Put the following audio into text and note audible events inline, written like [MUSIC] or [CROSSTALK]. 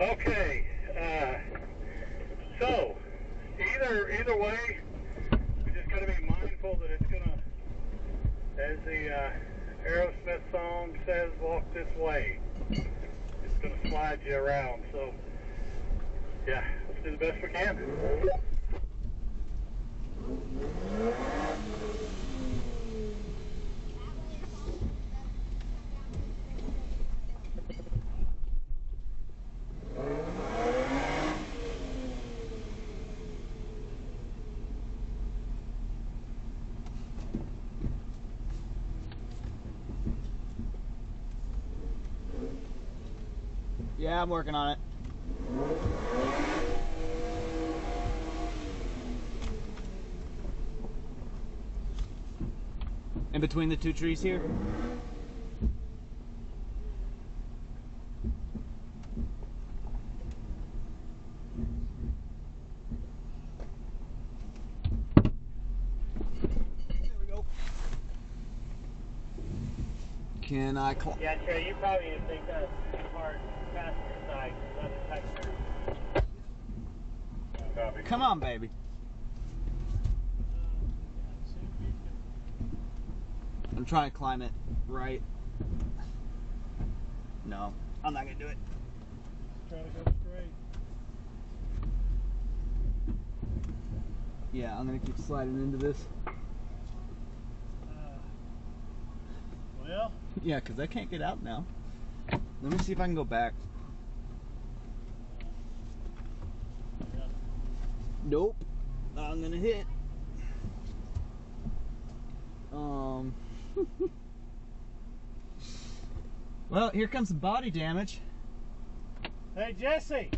Okay, uh, so either either way, we just got to be mindful that it's gonna, as the uh, Aerosmith song says, "Walk this way." It's gonna slide you around. So yeah, let's do the best we can. Yeah, I'm working on it. In between the two trees here? Can I climb? Yeah, Trey, you probably need to take that part Come on, baby. I'm trying to climb it right. No, I'm not gonna do it. Try to go straight. Yeah, I'm gonna keep sliding into this. Uh, well, Yeah, because I can't get out now. Let me see if I can go back. Nope. I'm gonna hit. Um. [LAUGHS] well, here comes the body damage. hey Jesse,